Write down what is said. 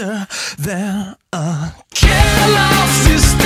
faster than a cat.